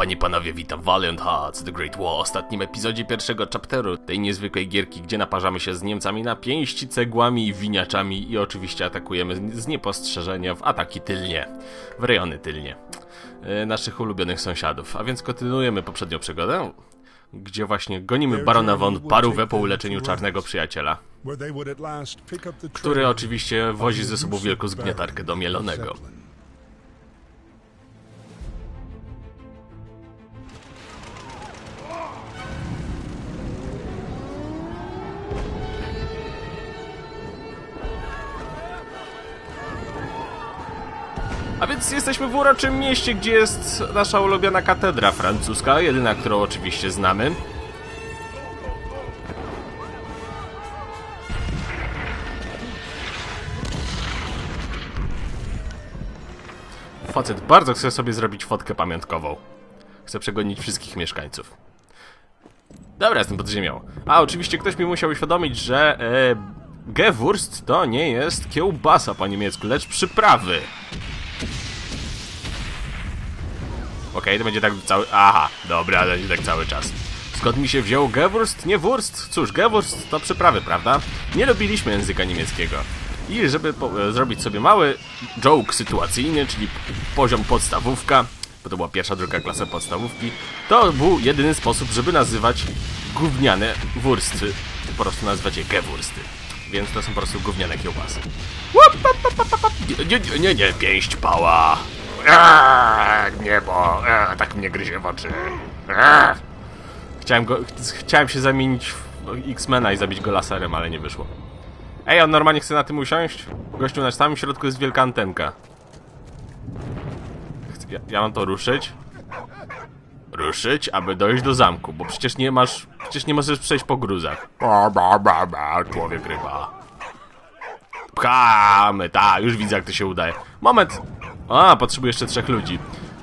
panie panowie, witam Valiant Hearts The Great War, ostatnim epizodzie pierwszego chapteru tej niezwykłej gierki, gdzie naparzamy się z Niemcami na pięści, cegłami i winiaczami i oczywiście atakujemy z- z niepostrzeżenia w ataki tylnie, w rejony tylnie, e, naszych ulubionych sąsiadów. A więc kontynuujemy poprzednią przygodę, gdzie właśnie gonimy barona von Parówę po uleczeniu czarnego przyjaciela, który oczywiście wozi ze sobą wielką zgniatarkę do mielonego. Więc jesteśmy w uroczym mieście, gdzie jest nasza ulubiona katedra francuska, jedyna, którą oczywiście znamy. Facet bardzo chce sobie zrobić fotkę pamiątkową. Chce przegonić wszystkich mieszkańców. Dobra, jestem pod ziemią. A, oczywiście ktoś mi musiał uświadomić, że e, Gewurst to nie jest kiełbasa po niemiecku, lecz przyprawy. Okej, to będzie tak cały... Aha, dobra, będzie tak cały czas. Skąd mi się wziął Gewurst, nie Wurst? Cóż, Gewurst to przyprawy, prawda? Nie lubiliśmy języka niemieckiego. I żeby e, zrobić sobie mały joke sytuacyjny, czyli poziom podstawówka, bo to była pierwsza, druga klasa podstawówki, to był jedyny sposób, żeby nazywać gówniane wursty. Po prostu nazywać je gewursty. Więc to są po prostu gówniane kiełbasy. Nie, nie, nie, pięść pała. Eee, niebo, tak mnie gryzie w oczy. Eee. Chciałem, go, ch- chciałem się zamienić w X-Mena i zabić go laserem, ale nie wyszło. Ej, on normalnie chce na tym usiąść? Gościu, na samym środku jest wielka antenka. Ja, ja mam to ruszyć? Ruszyć, aby dojść do zamku, bo przecież nie masz... Przecież nie możesz przejść po gruzach. Ba, ba, ba, ba, człowiek ryba. Pchamy, tak, już widzę jak to się udaje. Moment. A, potrzebuję jeszcze trzech ludzi.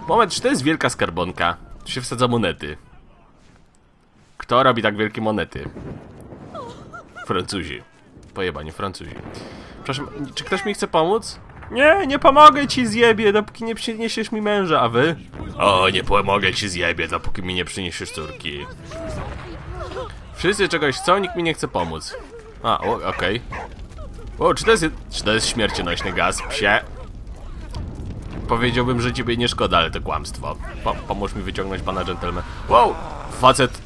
Moment, czy to jest wielka skarbonka? Tu się wsadza monety. Kto robi tak wielkie monety? Francuzi. Pojebanie, Francuzi. Przepraszam, czy ktoś mi chce pomóc? Nie, nie pomogę ci zjebie, dopóki nie przyniesiesz mi męża, a wy? O, nie pomogę ci zjebie, dopóki mi nie przyniesiesz córki. Wszyscy czegoś chcą, nikt mi nie chce pomóc. A, okej. O, czy to jest, czy to jest śmiercionośny gaz, psie? Powiedziałbym, że ciebie nie szkoda, ale to kłamstwo. Po, pomóż mi wyciągnąć pana gentleman. Wow! Facet...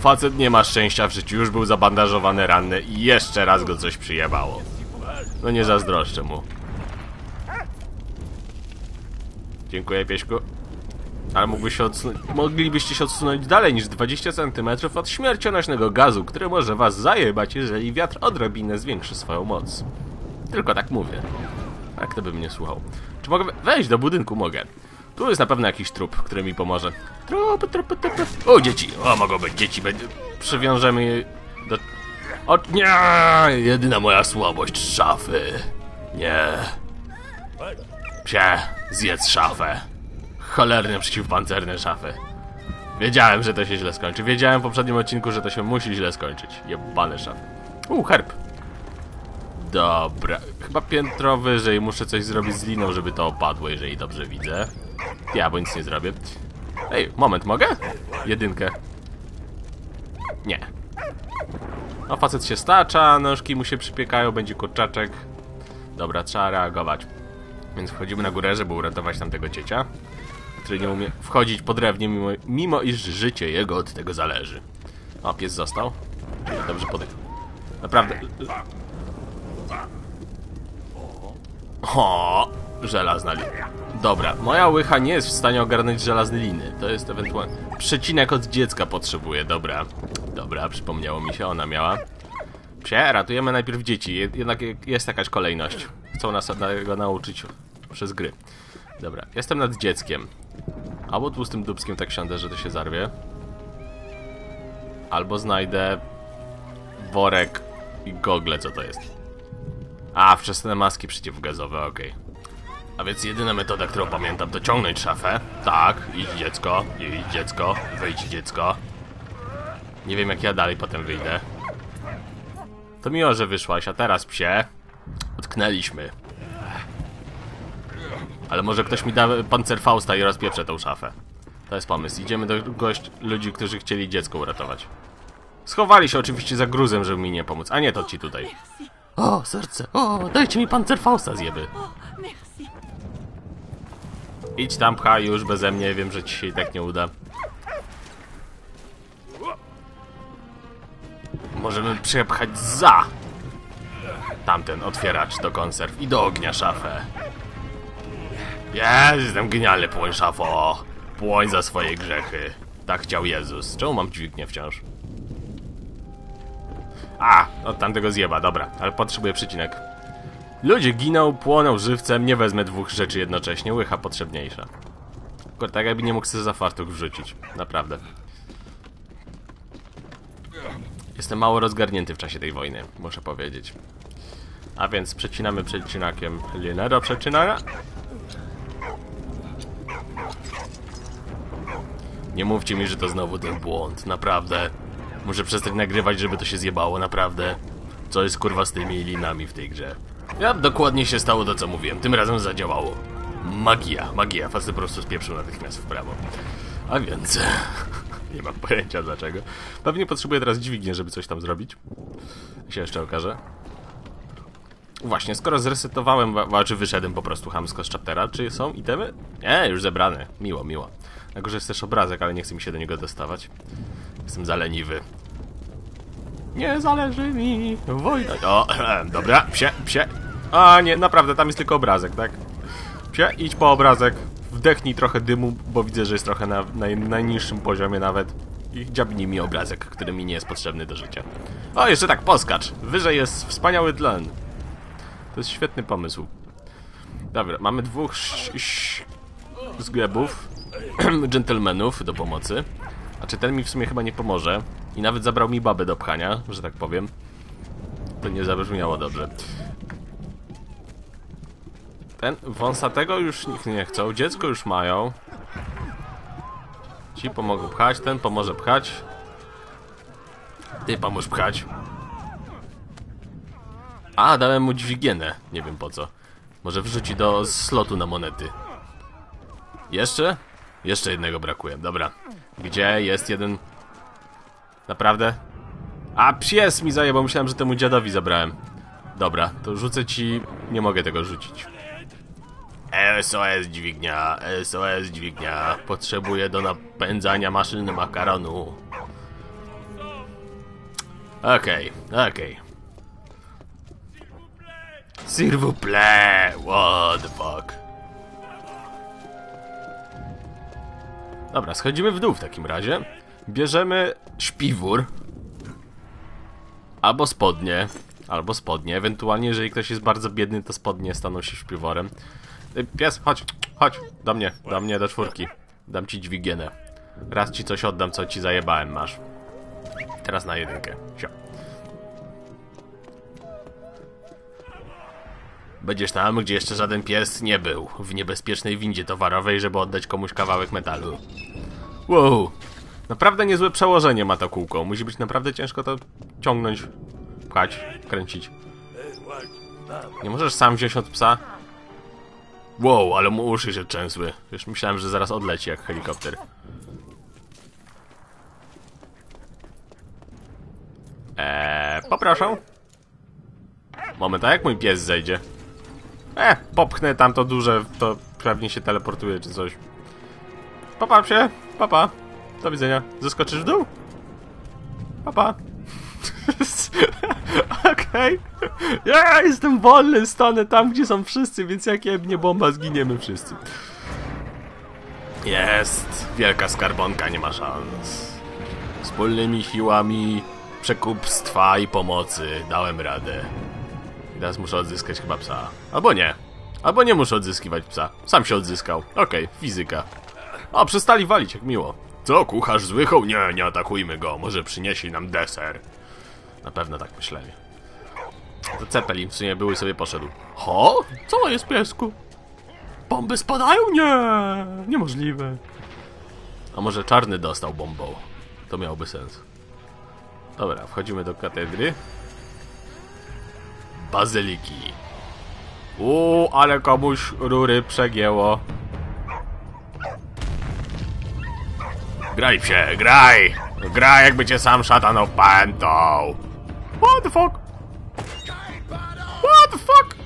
Facet nie ma szczęścia w życiu, już był zabandażowany, ranny i jeszcze raz go coś przyjebało. No nie zazdroszczę mu. Dziękuję, pieśku. Ale mógłbyś się moglibyście się odsunąć dalej niż 20 cm od śmiercionośnego gazu, który może was zajebać, jeżeli wiatr odrobinę zwiększy swoją moc. Tylko tak mówię. A kto by mnie słuchał? Czy mogę we- wejść do budynku? Mogę. Tu jest na pewno jakiś trup, który mi pomoże. Trup, trup, trup. O, dzieci! O, mogą być dzieci. Przywiążemy je do... O, nie! Jedyna moja słabość szafy. Nie. Psie, zjedz szafę. Cholerne przeciwpancerne szafy. Wiedziałem, że to się źle skończy. Wiedziałem w poprzednim odcinku, że to się musi źle skończyć. Jebane szafy. U, herb. Dobra, chyba piętro wyżej muszę coś zrobić z liną, żeby to opadło, jeżeli dobrze widzę. Ja, bo nic nie zrobię. Ej, moment, mogę? Jedynkę. Nie. No, facet się stacza, nóżki mu się przypiekają, będzie kurczaczek. Dobra, trzeba reagować. Więc wchodzimy na górę, żeby uratować tamtego ciecia, który nie umie wchodzić po drewnie, mimo, mimo iż życie jego od tego zależy. O, pies został. Dobrze podejdę. Naprawdę, O, żelazna linia. Dobra, moja łycha nie jest w stanie ogarnąć żelaznej liny. To jest ewentualnie... Przecinek od dziecka potrzebuje, dobra. Dobra, przypomniało mi się, ona miała. Psie, ratujemy najpierw dzieci. Jed- Jednak jest jakaś kolejność. Chcą nas tego nauczyć przez gry. Dobra, jestem nad dzieckiem. Albo tłustym dubskiem tak siądę, że to się zarwie. Albo znajdę worek i gogle, co to jest. A, wczesne maski przeciwgazowe, okej. A więc jedyna metoda, którą pamiętam, to ciągnąć szafę. Tak, idź dziecko, idź dziecko, wyjdź dziecko. Nie wiem jak ja dalej potem wyjdę. To miło, że wyszłaś, a teraz psie. Utknęliśmy. Ale może ktoś mi da pancerfausta i rozpieprze tą szafę. To jest pomysł. Idziemy do gość ludzi, którzy chcieli dziecko uratować. Schowali się oczywiście za gruzem, żeby mi nie pomóc. A nie, to ci tutaj. O, serce. O, dajcie mi pancerfausta zjeby. Idź tam, pcha już beze mnie. Wiem, że ci się i tak nie uda. Możemy przepchać za tamten otwieracz do konserw i do ognia szafę. Jest, jestem genialny, płoń szafo. Płoń za swoje grzechy. Tak chciał Jezus. Czemu mam dźwignię wciąż? A, od tamtego zjeba, dobra, ale potrzebuję przycinek. Ludzie giną, płoną żywcem, nie wezmę dwóch rzeczy jednocześnie, łycha potrzebniejsza. Kurde, tak jakby nie mógł sobie za fartuch wrzucić, naprawdę. Jestem mało rozgarnięty w czasie tej wojny, muszę powiedzieć. A więc przecinamy przecinakiem linę do przecinania. Nie mówcie mi, że to znowu ten błąd, naprawdę. Muszę przestać nagrywać, żeby to się zjebało, naprawdę. Co jest kurwa z tymi linami w tej grze? Ja dokładnie się stało to, co mówiłem. Tym razem zadziałało. Magia, magia. Facet po prostu spieprzył natychmiast w prawo. A więc... nie mam pojęcia dlaczego. Pewnie potrzebuję teraz dźwignię, żeby coś tam zrobić. Się jeszcze okaże. Właśnie, skoro zresetowałem, wa- wa- czy wyszedłem po prostu hamsko z chaptera, czy są itemy? Nie, już zebrane. Miło, miło. Na górze jest też obrazek, ale nie chce mi się do niego dostawać. Jestem zaleniwy. Nie zależy mi wojna. O, dobra, psie, psie. A nie, naprawdę, tam jest tylko obrazek, tak? Psie, idź po obrazek. Wdechnij trochę dymu, bo widzę, że jest trochę na, na najniższym poziomie nawet. I dziabnij mi obrazek, który mi nie jest potrzebny do życia. O, jeszcze tak, poskacz. Wyżej jest wspaniały tlen. To jest świetny pomysł. Dobra, mamy dwóch zglebów, dżentelmenów do pomocy. A czy ten mi w sumie chyba nie pomoże? I nawet zabrał mi babę do pchania, że tak powiem. To nie zabrzmiało dobrze. Ten wąsatego już nikt nie chcą, dziecko już mają. Ci pomogą pchać, ten pomoże pchać. Ty pomóż pchać. A, dałem mu dźwigienę. Nie wiem po co. Może wrzuci do slotu na monety. Jeszcze? Jeszcze jednego brakuje. Dobra. Gdzie jest jeden... Naprawdę? A, pies mi zajebał. Myślałem, że temu dziadowi zabrałem. Dobra, to rzucę ci... Nie mogę tego rzucić. SOS dźwignia, SOS dźwignia. Potrzebuję do napędzania maszyny makaronu. Okej, okej. S'il vous plaît, what the fuck. Dobra, schodzimy w dół w takim razie. Bierzemy śpiwór. Albo spodnie. Albo spodnie. Ewentualnie, jeżeli ktoś jest bardzo biedny, to spodnie staną się śpiworem. Ej, Pies, chodź, chodź. Do mnie, do mnie, do czwórki. Dam ci dźwigienę. Raz ci coś oddam, co ci zajebałem, masz. Teraz na jedynkę. Sio. Będziesz tam, gdzie jeszcze żaden pies nie był. W niebezpiecznej windzie towarowej, żeby oddać komuś kawałek metalu. Wow. Naprawdę niezłe przełożenie ma to kółko. Musi być naprawdę ciężko to ciągnąć, pchać, kręcić. Nie możesz sam wziąć od psa? Wow, ale mu uszy się trzęsły. Już myślałem, że zaraz odleci jak helikopter. Eee, poproszę. Moment, a jak mój pies zejdzie? E, popchnę tamto duże, to pewnie się teleportuje czy coś. Papa się, papa. Do widzenia. Zeskoczysz w dół? Papa. Okej. Ja jestem wolny, stanę tam, gdzie są wszyscy, więc jak jebnie bomba, zginiemy wszyscy. Jest. Wielka skarbonka, nie ma szans. Wspólnymi siłami przekupstwa i pomocy dałem radę. Teraz muszę odzyskać chyba psa. Albo nie. Albo nie muszę odzyskiwać psa. Sam się odzyskał. Okej, fizyka. O, przestali walić, jak miło. Co, kucharz złychał? Nie, nie atakujmy go. Może przyniesie nam deser. Na pewno tak myśleli. To Cepelin w sumie był i sobie poszedł. Ho? Co jest, piesku? Bomby spadają? Nie, niemożliwe. A może czarny dostał bombą? To miałoby sens. Dobra, wchodzimy do katedry. Bazyliki. Uuu, ale komuś rury przegięło. Graj psie, graj! Graj jakby cię sam szatan opętał! What the fuck? What the fuck?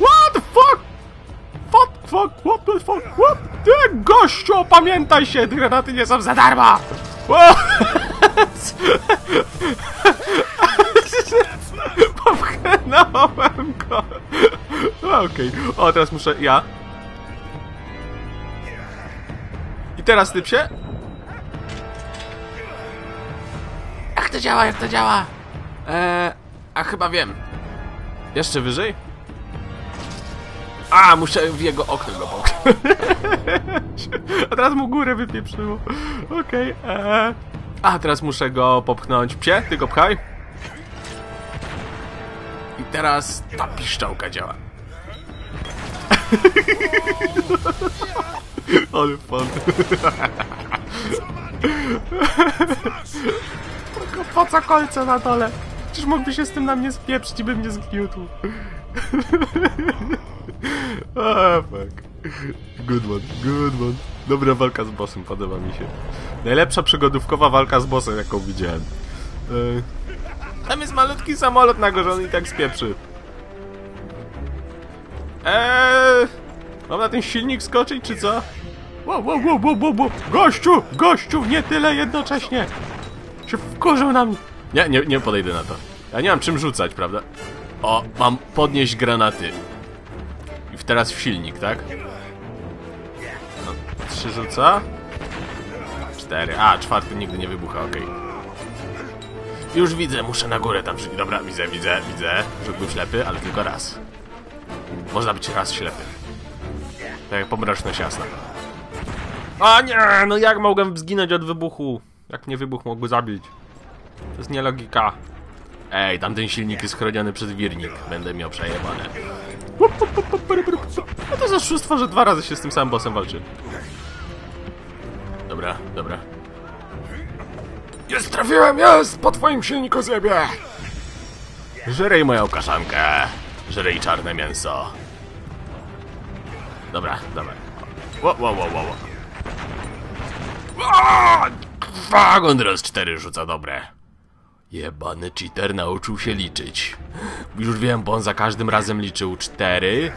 What the fuck? What the fuck? What the fuck? What? Ty gościu, pamiętaj się, te granaty nie są za darmo! Wow. Popchnąłem go! Okej, o teraz muszę ja. I teraz ty to działa, jak to działa? Eee, a chyba wiem. Jeszcze wyżej? A, muszę w jego okno go popchnąć. A teraz mu górę wypieprzyło. Okej, eee. A, teraz muszę go popchnąć. Psie, ty go pchaj. I teraz ta piszczałka działa. Ale fan. Tylko po co kolce na dole? Przecież mógłby się z tym na mnie spieprzyć i by mnie zgniótł. Ah, fuck. Good one, good one. Dobra walka z bossem, podoba mi się. Najlepsza przygodówkowa walka z bossem, jaką widziałem. Yy. Tam jest malutki samolot na górze, on i tak spieprzy. Eee, mam na ten silnik skoczyć, czy co? Wow, wow, wow, wow, wow, wow. Gościu, gościu, nie tyle jednocześnie. Się wkurzył na mnie. Nie, nie, nie podejdę na to. Ja nie mam czym rzucać, prawda? O, mam podnieść granaty. I teraz w silnik, tak? No, trzy rzuca. Cztery. A, czwarty nigdy nie wybucha, okej. Już widzę, muszę na górę tam przyjść. Dobra, widzę, widzę, widzę. Rzut był ślepy, ale tylko raz. Można być raz ślepy. Tak jak pomroczność jasna. A nie, no jak mogłem zginąć od wybuchu? Jak mnie wybuch mógłby zabić? To jest nie logika. Ej, tamten silnik jest chroniony przez wirnik. Będę miał przejebane. No to za szóstwo, że dwa razy się z tym samym bossem walczy. Dobra, dobra. Jest, trafiłem, jest! Po twoim silniku zjebie! Żerej moją kaszankę. Żerej czarne mięso. Dobra, dobra. Ło, ło, ło, ło, ło. Aaa! Wagon raz cztery rzuca dobre. Jebany cheater nauczył się liczyć. Już wiem, bo on za każdym razem liczył cztery.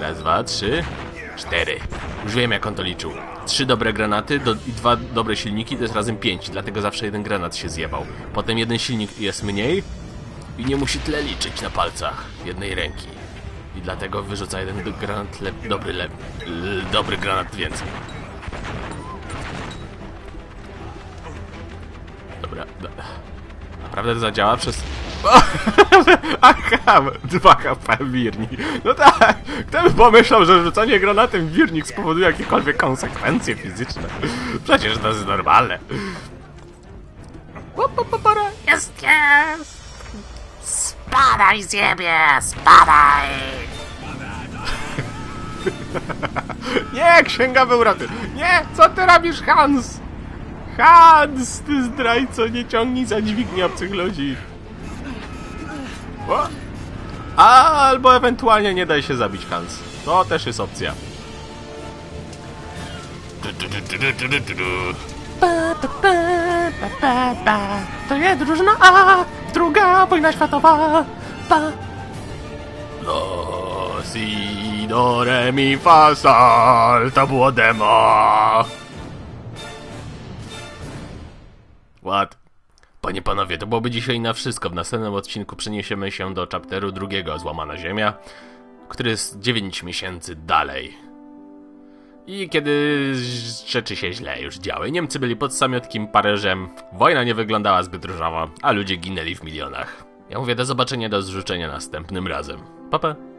Raz, dwa, trzy, cztery. Już wiem, jak on to liczył. Trzy dobre granaty do, i dwa dobre silniki to jest razem pięć, dlatego zawsze jeden granat się zjebał. Potem jeden silnik jest mniej i nie musi tyle liczyć na palcach jednej ręki. I dlatego wyrzuca jeden granat lep, dobry, lep, l, dobry granat więcej. Dobra, do... Naprawdę to zadziała przez... Aha, 2 HP wirni. No tak, kto by pomyślał, że rzucanie granatem w wirnik spowoduje jakiekolwiek konsekwencje fizyczne? Przecież to jest normalne. Jest, jest! Spadaj z ziemię, spadaj! Nie, księga wyuraty. Nie, co ty robisz, Hans? Hans, ty zdrajco, nie ciągnij za dźwignię obcych ludzi. O? Albo ewentualnie nie daj się zabić, Hans. To też jest opcja. Pa, pa, pa, pa, pa, pa. To jest drużyna A, druga wojna światowa. Pa. Do, si, do, re, mi, fa, sol, to było demo. What? Panie panowie, to byłoby dzisiaj na wszystko. W następnym odcinku przeniesiemy się do chapteru drugiego Złamana Ziemia, który jest 9 miesięcy dalej. I kiedy rzeczy się źle już działy, Niemcy byli pod samiotkim Paryżem, wojna nie wyglądała zbyt różowo, a ludzie ginęli w milionach. Ja mówię do zobaczenia, do zrzucenia następnym razem. Pa, pa.